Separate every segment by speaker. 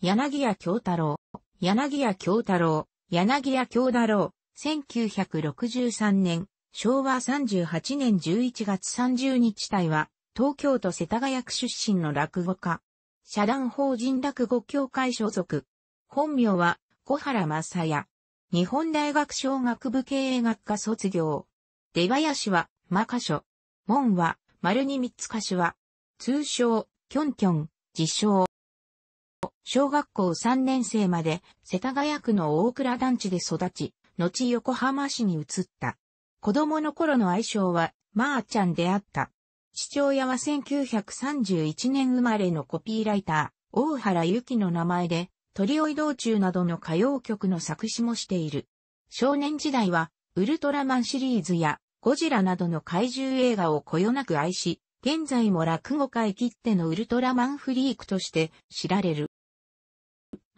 Speaker 1: 柳家京太郎、柳家京太郎、柳家京太郎、1963年、昭和38年11月30日体は、東京都世田谷区出身の落語家。社団法人落語協会所属。本名は小原正也。日本大学小学部経営学科卒業。出囃子は、マカショ。門は、丸二三つ歌手は、通称、キョンキョン、自称。小学校3年生まで世田谷区の大倉団地で育ち、後横浜市に移った。子供の頃の愛称は、まーちゃんであった。父親は1931年生まれのコピーライター、大原由紀の名前で、鳥追い道中などの歌謡曲の作詞もしている。少年時代は、ウルトラマンシリーズや、ゴジラなどの怪獣映画をこよなく愛し、現在も落語界きってのウルトラマンフリークとして知られる。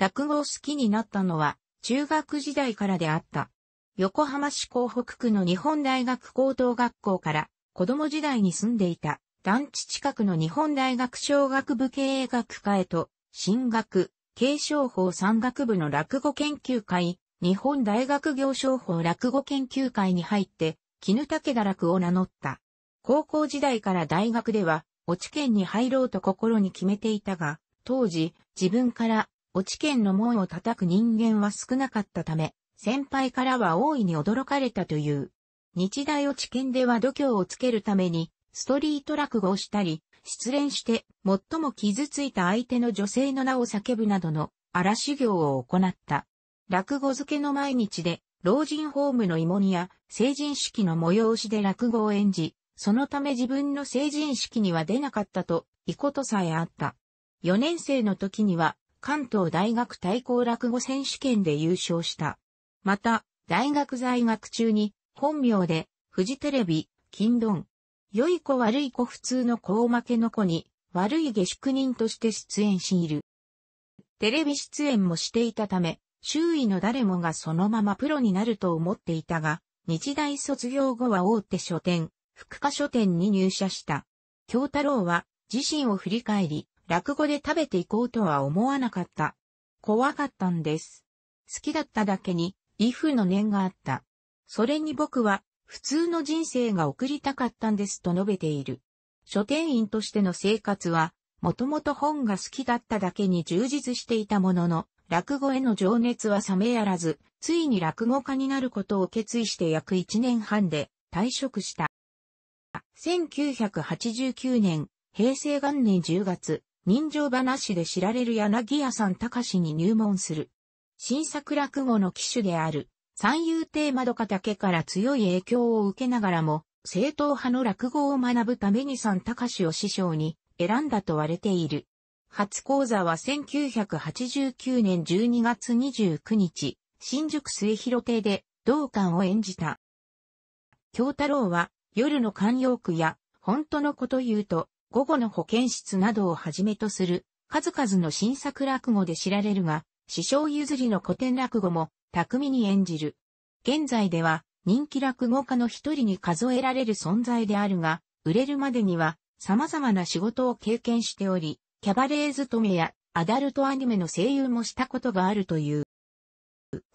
Speaker 1: 落語を好きになったのは中学時代からであった。横浜市港北区の日本大学高等学校から子供時代に住んでいた団地近くの日本大学小学部経営学科へと進学、継承法山学部の落語研究会、日本大学行商法落語研究会に入って、絹武田落を名乗った。高校時代から大学では、落ち県に入ろうと心に決めていたが、当時、自分から落ち県の門を叩く人間は少なかったため、先輩からは大いに驚かれたという。日大落ち県では度胸をつけるために、ストリート落語をしたり、失恋して最も傷ついた相手の女性の名を叫ぶなどの荒修行を行った。落語漬けの毎日で、老人ホームの芋煮や成人式の催しで落語を演じ、そのため自分の成人式には出なかったと、いことさえあった。4年生の時には、関東大学対抗落語選手権で優勝した。また、大学在学中に、本名で、フジテレビ、金ドン。良い子悪い子普通の子を負けの子に、悪い下宿人として出演している。テレビ出演もしていたため、周囲の誰もがそのままプロになると思っていたが、日大卒業後は大手書店、福科書店に入社した。京太郎は自身を振り返り、落語で食べていこうとは思わなかった。怖かったんです。好きだっただけに、威風の念があった。それに僕は、普通の人生が送りたかったんですと述べている。書店員としての生活は、もともと本が好きだっただけに充実していたものの、落語への情熱は冷めやらず、ついに落語家になることを決意して約1年半で退職した。1989年、平成元年10月、人情話で知られる柳家さん隆に入門する。新作落語の機種である、三遊亭窓か竹から強い影響を受けながらも、正統派の落語を学ぶためにさん隆を師匠に選んだと割れている。初講座は1989年12月29日、新宿末広亭で同館を演じた。京太郎は夜の慣用句や、本当のこと言うと、午後の保健室などをはじめとする、数々の新作落語で知られるが、師匠譲りの古典落語も、巧みに演じる。現在では、人気落語家の一人に数えられる存在であるが、売れるまでには、様々な仕事を経験しており、キャバレー勤めやアダルトアニメの声優もしたことがあるという。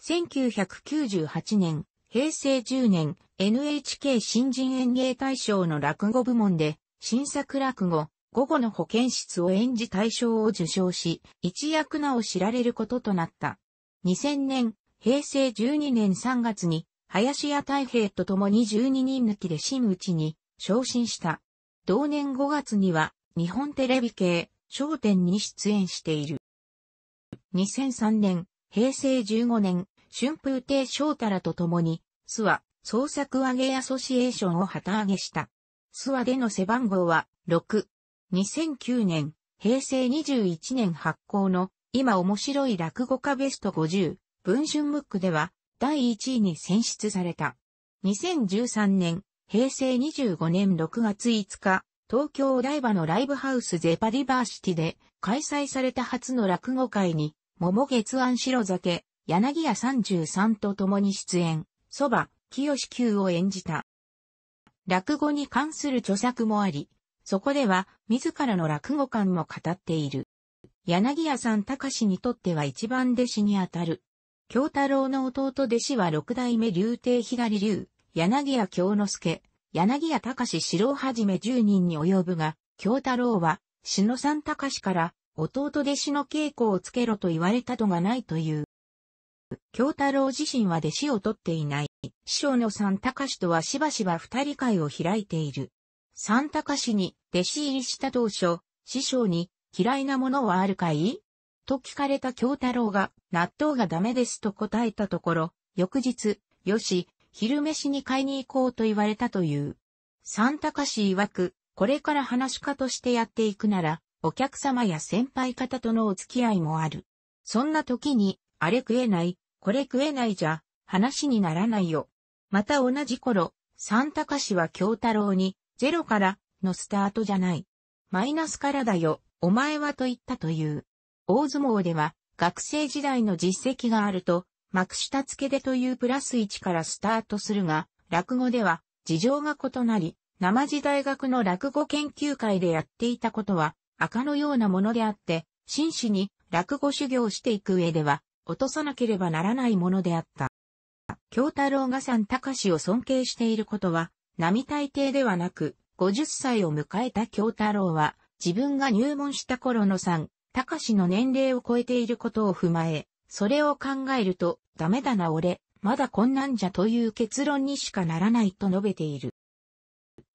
Speaker 1: 1998年、平成10年、NHK 新人演芸大賞の落語部門で、新作落語、午後の保健室を演じ大賞を受賞し、一躍名を知られることとなった。2000年、平成12年3月に、林家太平と共に12人抜きで新内に昇進した。同年5月には、日本テレビ系、商店に出演している。2003年、平成15年、春風亭昇太らと共に、諏訪創作上げアソシエーションを旗揚げした。諏訪での背番号は6。2009年、平成21年発行の今面白い落語家ベスト50文春ムックでは第1位に選出された。2013年、平成25年6月5日、東京お台場のライブハウスゼパディバーシティで開催された初の落語会に、桃月庵白酒、柳家33と共に出演、蕎麦、清九を演じた。落語に関する著作もあり、そこでは自らの落語観も語っている。柳家さん隆にとっては一番弟子にあたる。京太郎の弟弟子は六代目竜帝左竜、柳家京之助、柳家隆四郎はじめ十人に及ぶが、京太郎は、篠さん隆から弟弟子の稽古をつけろと言われたとがないという。京太郎自身は弟子を取っていない。師匠の三隆とはしばしば二人会を開いている。三隆に弟子入りした当初、師匠に嫌いなものはあるかい？と聞かれた京太郎が納豆がダメですと答えたところ、翌日、よし、昼飯に買いに行こうと言われたという。三隆曰く、これから話し家としてやっていくなら、お客様や先輩方とのお付き合いもある。そんな時に、あれ食えない、これ食えないじゃ、話にならないよ。また同じ頃、三隆は京太郎に、ゼロからのスタートじゃない。マイナスからだよ、お前はと言ったという。大相撲では、学生時代の実績があると、幕下付けでというプラス1からスタートするが、落語では、事情が異なり、生地大学の落語研究会でやっていたことは、赤のようなものであって、真摯に落語修行していく上では、落とさなければならないものであった。京太郎がさん隆を尊敬していることは、並大抵ではなく、50歳を迎えた京太郎は、自分が入門した頃のさん、隆の年齢を超えていることを踏まえ、それを考えると、ダメだな俺、まだこんなんじゃという結論にしかならないと述べている。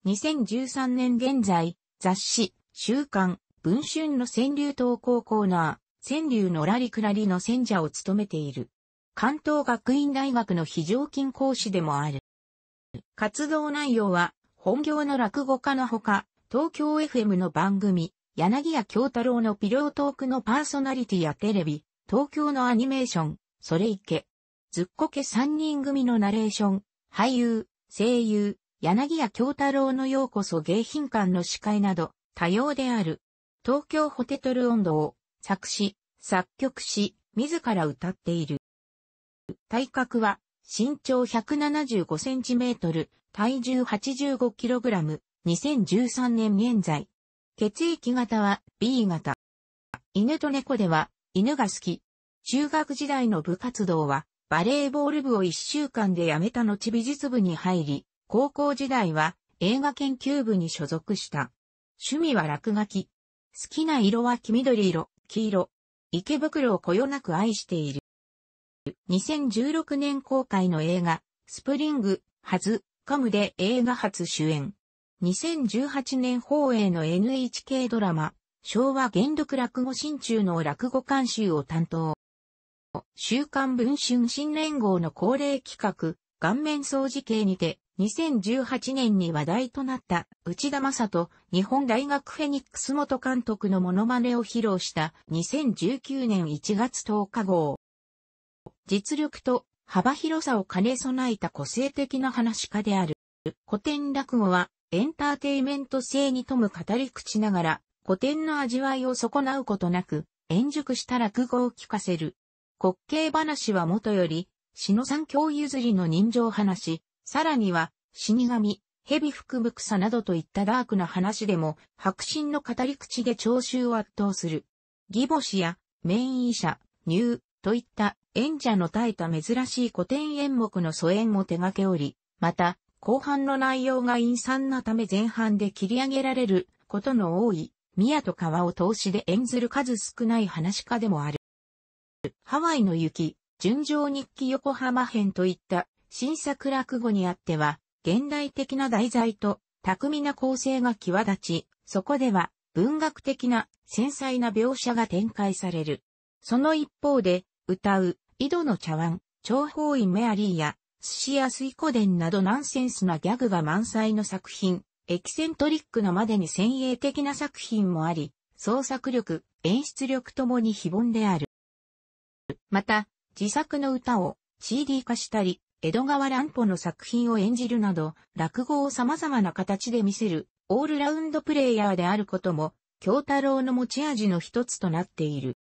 Speaker 1: 2013年現在、雑誌、週刊、文春の川柳投稿コーナー、川柳のらりくらりの選者を務めている。関東学院大学の非常勤講師でもある。活動内容は、本業の落語家のほか、東京 FM の番組、柳家京太郎のピロートークのパーソナリティやテレビ、東京のアニメーション、それいけ、ずっこけ三人組のナレーション、俳優、声優、柳家京太郎のようこそ迎賓館の司会など、多様である。東京ホテトル温度を作詞、作曲し、自ら歌っている。体格は身長175センチメートル、体重85キログラム、2013年現在。血液型は B 型。犬と猫では犬が好き。中学時代の部活動はバレーボール部を1週間で辞めた後美術部に入り、高校時代は映画研究部に所属した。趣味は落書き。好きな色は黄緑色、黄色。池袋をこよなく愛している。2016年公開の映画、スプリング、ハズ、カムで映画初主演。2018年放映の NHK ドラマ、昭和元禄落語新中の落語監修を担当。週刊文春新連合の恒例企画、顔面掃除系にて、2018年に話題となった内田正人日本大学フェニックス元監督のモノマネを披露した2019年1月10日号。実力と幅広さを兼ね備えた個性的な話家である。古典落語はエンターテイメント性に富む語り口ながら古典の味わいを損なうことなく円熟した落語を聞かせる。滑稽話はもとより、篠三教譲りの人情話、さらには死神、蛇吹く草などといったダークな話でも、白真の語り口で聴衆を圧倒する。義母子や、免医者、入、といった演者の耐えた珍しい古典演目の疎演も手掛けおり、また、後半の内容が陰惨なため前半で切り上げられることの多い、宮と川を通しで演ずる数少ない話家でもある。ハワイの雪、純情日記横浜編といった新作落語にあっては、現代的な題材と巧みな構成が際立ち、そこでは文学的な繊細な描写が展開される。その一方で、歌う、井戸の茶碗、長方院メアリーや、寿司や水湖伝などナンセンスなギャグが満載の作品、エキセントリックなまでに先鋭的な作品もあり、創作力、演出力ともに非凡である。また、自作の歌を CD 化したり、江戸川乱歩の作品を演じるなど、落語を様々な形で見せる、オールラウンドプレイヤーであることも、京太郎の持ち味の一つとなっている。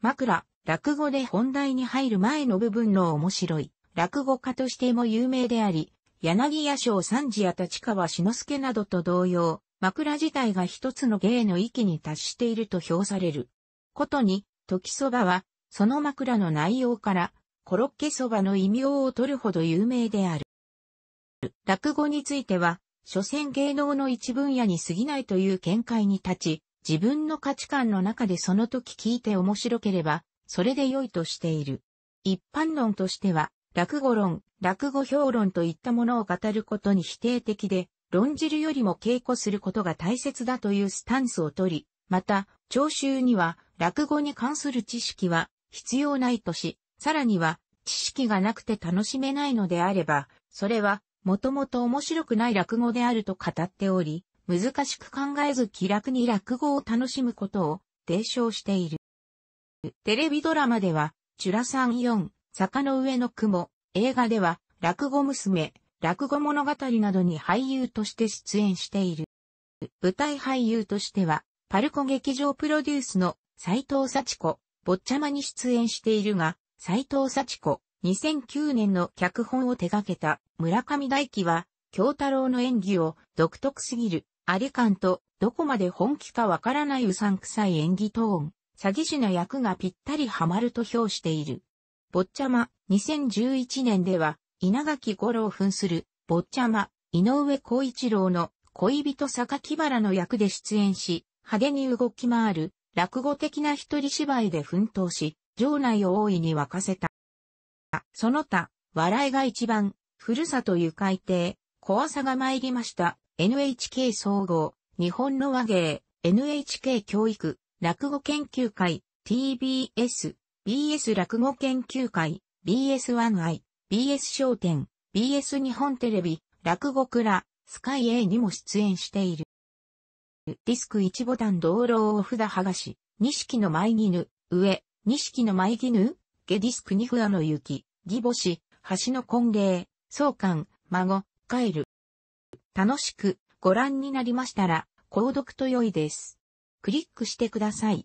Speaker 1: 枕、落語で本題に入る前の部分の面白い、落語家としても有名であり、柳家章三次や立川志の輔などと同様、枕自体が一つの芸の域に達していると評される。ことに、時そばは、その枕の内容から、コロッケそばの異名を取るほど有名である。落語については、所詮芸能の一分野に過ぎないという見解に立ち、自分の価値観の中でその時聞いて面白ければ、それで良いとしている。一般論としては、落語論、落語評論といったものを語ることに否定的で、論じるよりも稽古することが大切だというスタンスを取り、また、聴衆には落語に関する知識は必要ないとし、さらには知識がなくて楽しめないのであれば、それはもともと面白くない落語であると語っており、難しく考えず気楽に落語を楽しむことを提唱している。テレビドラマでは、チュラさん4、坂の上の雲、映画では、落語娘、落語物語などに俳優として出演している。舞台俳優としては、パルコ劇場プロデュースの斎藤幸子、坊ちゃまに出演しているが、斎藤幸子、2009年の脚本を手掛けた村上大輝は、京太郎の演技を独特すぎる、あり感と、どこまで本気かわからないうさんくさい演技トーン、詐欺師の役がぴったりハマると評している。坊ちゃま、2011年では、稲垣五郎扮する、坊ちゃま、井上光一郎の恋人榊原の役で出演し、派手に動き回る、落語的な一人芝居で奮闘し、場内を大いに沸かせた。その他、笑いが一番、ふるさとゆかい亭、怖さが参りました、NHK 総合、日本の和芸、NHK 教育、落語研究会、TBS、BS 落語研究会、BS1i、BS 商店、BS 日本テレビ、落語倉、スカイ A にも出演している。ディスク1ボタン道路を札剥がし、錦の舞絹、上、錦の舞絹、下ディスク2札の雪、義母子、橋の婚礼、相関、孫、帰る。楽しくご覧になりましたら、購読と良いです。クリックしてください。